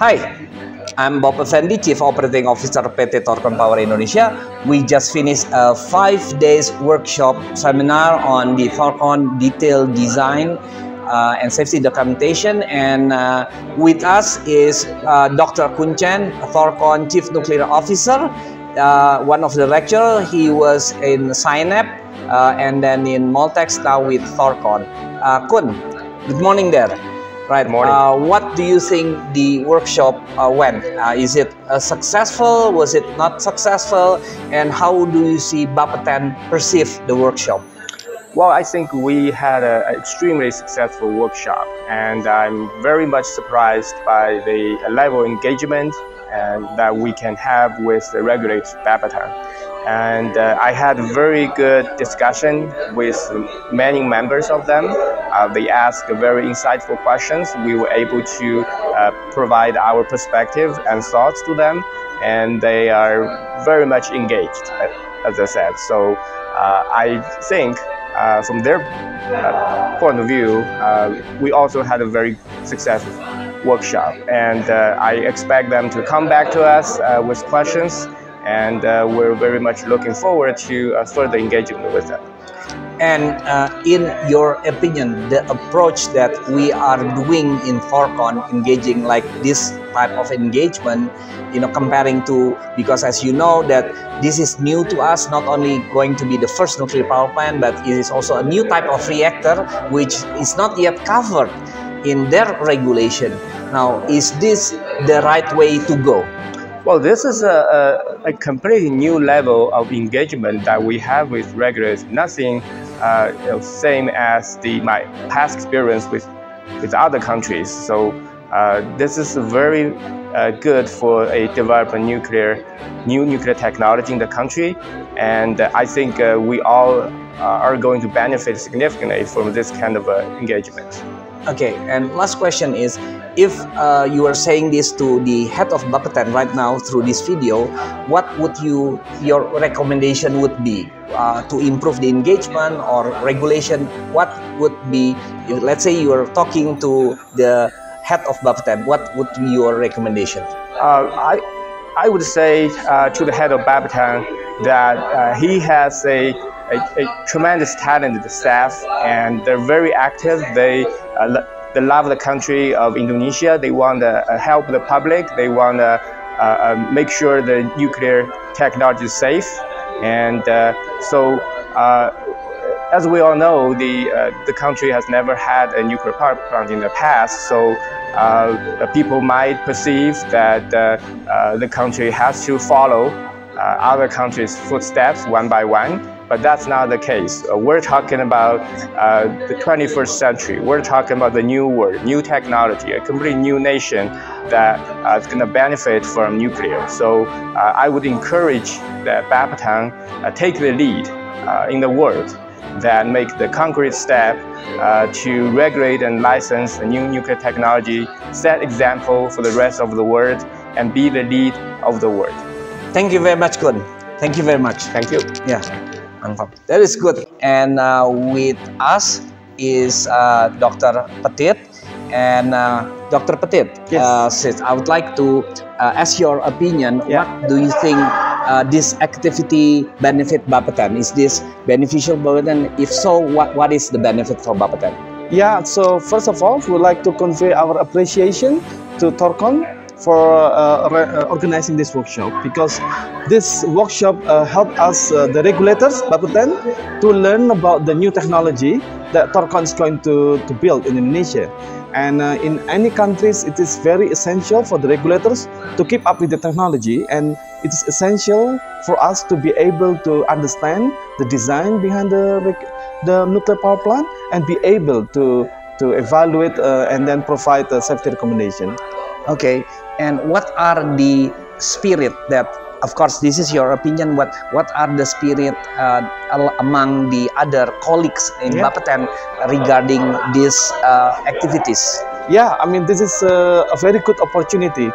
Hi, I'm Bob Effendi, Chief Operating Officer PT Thorcon Power Indonesia. We just finished a five days workshop seminar on the Thorcon detailed design uh, and safety documentation. And uh, with us is uh, Dr. Kun Chen, Thorcon Chief Nuclear Officer. Uh, one of the lecturer, he was in SINAP uh, and then in Moltex now with Thorcon. Uh, Kun, good morning there. Right. morning. Uh, what do you think the workshop uh, went? Uh, is it uh, successful? Was it not successful? And how do you see Bapeten perceive the workshop? Well, I think we had an extremely successful workshop, and I'm very much surprised by the level of engagement and that we can have with the regulator Bapeten. And uh, I had very good discussion with many members of them. Uh, they asked very insightful questions. We were able to uh, provide our perspective and thoughts to them, and they are very much engaged, as I said. So uh, I think uh, from their uh, point of view, uh, we also had a very successful workshop, and uh, I expect them to come back to us uh, with questions, and uh, we're very much looking forward to uh, further engagement with them. And uh, in your opinion, the approach that we are doing in Thorcon, engaging like this type of engagement, you know, comparing to because as you know that this is new to us, not only going to be the first nuclear power plant, but it is also a new type of reactor which is not yet covered in their regulation. Now, is this the right way to go? Well, this is a, a, a completely new level of engagement that we have with regulators. Nothing uh, you know, same as the my past experience with with other countries. So uh, this is very uh, good for a developing nuclear new nuclear technology in the country, and I think uh, we all uh, are going to benefit significantly from this kind of uh, engagement. Okay, and last question is if uh, you are saying this to the head of Bapeten right now through this video, what would you your recommendation would be uh, to improve the engagement or regulation? What would be let's say you are talking to the head of Bapeten, what would be your recommendation? Uh, I, I would say uh, to the head of Bapeten that uh, he has a, a, a tremendous talented staff and they're very active. They, uh, they love the country of Indonesia. They want to uh, help the public. They want to uh, uh, make sure the nuclear technology is safe. And uh, so uh, as we all know, the uh, the country has never had a nuclear power plant in the past, so uh, people might perceive that uh, uh, the country has to follow uh, other countries' footsteps one by one. But that's not the case. Uh, we're talking about uh, the 21st century. We're talking about the new world, new technology, a completely new nation that uh, is going to benefit from nuclear. So uh, I would encourage that Bapeten uh, take the lead uh, in the world that make the concrete step uh, to regulate and license the new nuclear technology, set example for the rest of the world, and be the lead of the world. Thank you very much, Kun. Thank you very much. Thank you. Yeah, That is good. And uh, with us is uh, Dr. Petit. And uh, Dr. Petit, Yes. uh, says, I would like to uh, ask your opinion. Yeah. What do you think uh, this activity benefit Bapeten? Is this beneficial Bapeten? If so, what, what is the benefit for Bapeten? Yeah, so first of all, we would like to convey our appreciation to Thorcon for uh, uh, organizing this workshop because this workshop uh, helped us, the regulators, Bapeten, to learn about the new technology that Thorcon is going to, to build in Indonesia. And uh, in any countries, it is very essential for the regulators to keep up with the technology, and it is essential for us to be able to understand the design behind the the nuclear power plant and be able to to evaluate uh, and then provide a safety recommendation. Okay, and what are the spirit that, of course, this is your opinion. What what are the spirit uh, among the other colleagues in Yeah. Bapeten regarding these uh, activities? Yeah, I mean this is a, a very good opportunity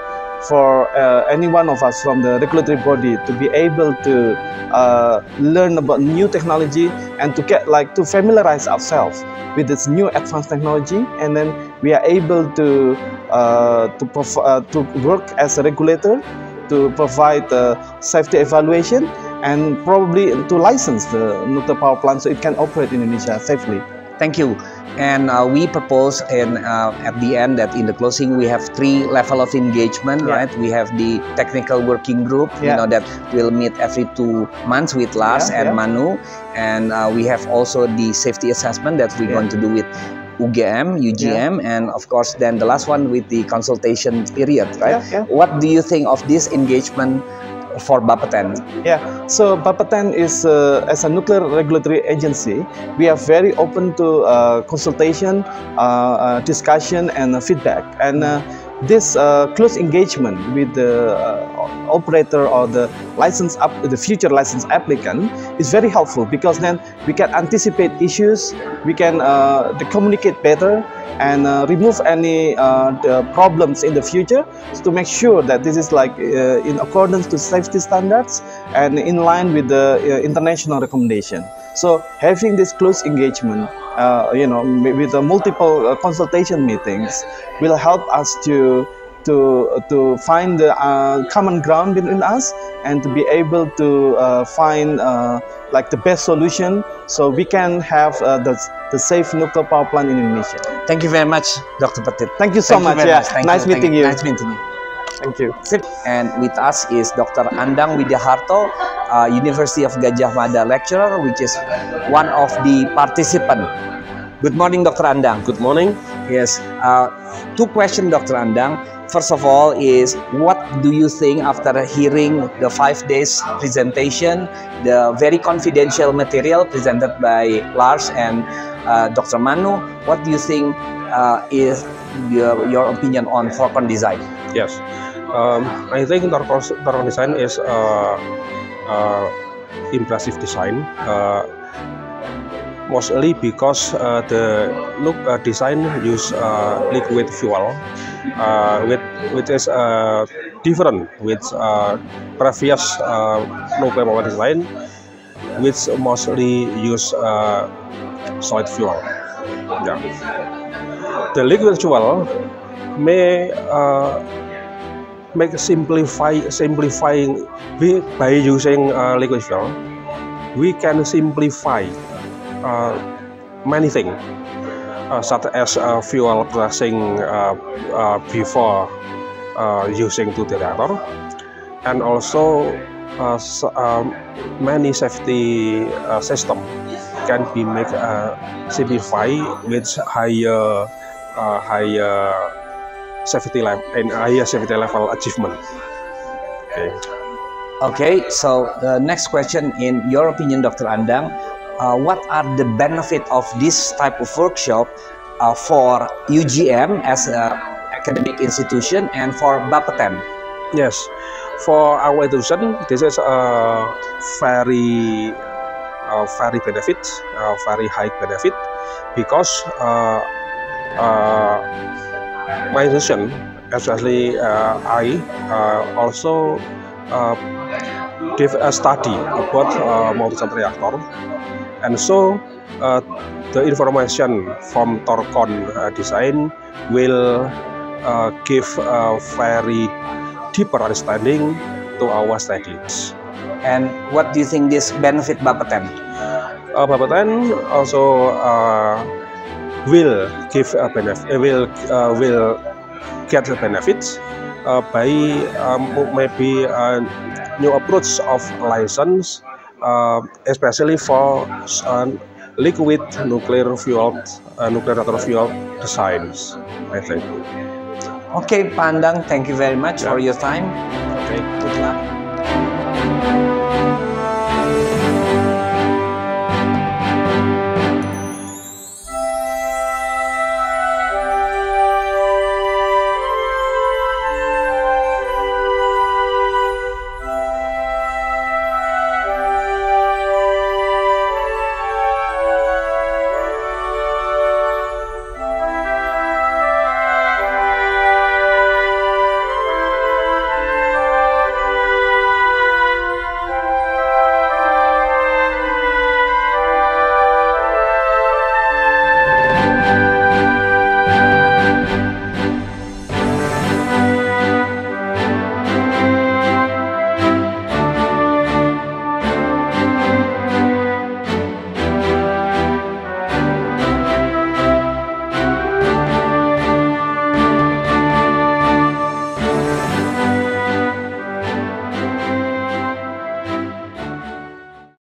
for uh, any one of us from the regulatory body to be able to uh, learn about new technology and to get like to familiarize ourselves with this new advanced technology and then we are able to uh, to, uh, to work as a regulator to provide safety evaluation and probably to license the nuclear power plant so it can operate in Indonesia safely. Thank you. And uh, we propose and uh, at the end that in the closing we have three level of engagement, yeah. right? We have the technical working group, yeah. you know, that will meet every two months with Lars yeah, and Manu, and uh, we have also the safety assessment that we're going to do with UGM, UGM, yeah. and of course, then the last one with the consultation period, right? Yeah, yeah. What do you think of this engagement for Bapeten? Yeah, so Bapeten is uh, as a nuclear regulatory agency, we are very open to uh, consultation, uh, uh discussion, and feedback. And uh, this uh, close engagement with the operator or the license up the future license applicant is very helpful because then we can anticipate issues, we can communicate better, and uh, remove any uh, problems in the future to make sure that this is like uh, in accordance to safety standards and in line with the uh, international recommendation. So having this close engagement, uh, you know, with the multiple uh, consultation meetings will help us to to to find the uh, common ground between us and to be able to uh, find uh, like the best solution so we can have the the safe nuclear power plant in Indonesia. Thank you very much, Dr. Petit. Thank you so Thank much. You yeah, much. nice you. meeting you. Nice meeting you. Thank you. And with us is Dr. Andang Widiharto, uh, University of Gajah Mada lecturer, which is one of the participant. Good morning, Dr. Andang. Good morning. Yes. Uh, two questions, Dr. Andang. First of all is what do you think after hearing the five days presentation, the very confidential material presented by Lars and uh, Dr. Manu, what do you think uh, is your, your opinion on Thorcon design? Yes, um, I think Thorcon design is uh, uh, impressive design. Uh, mostly because uh, the look uh, design use uh, liquid fuel uh, with which is uh, different with uh, previous nuclear power design which mostly use solid fuel. Yeah. The liquid fuel may uh, make simplify simplifying we, by using uh, liquid fuel we can simplify uh, many things uh, such as uh, fuel processing uh, uh, before using to the reactor and also um, many safety system can be make uh, simplify with higher uh, higher safety level and higher safety level achievement. Okay. Okay. So the next question, in your opinion, Dr. Andang, uh, what are the benefit of this type of workshop uh, for UGM as an academic institution and for Bapeten? Yes, for our institution, this is a very uh, very benefit, uh, very high benefit, because uh, uh, my institution, especially uh, I, uh, also uh, did a study about uh, molten reactor, and so uh, the information from Thorcon uh, design will uh, give a very deeper understanding to our studies. And what do you think this benefit Bapeten? Uh, Bapeten also uh, will give a benefit, uh, will uh, will get the benefits uh, by um, maybe a new approach of license, uh, especially for um, liquid nuclear fuel, uh, nuclear reactor fuel designs. I think. Okay, Pandang, thank you very much yeah. for your time. Okay, good luck.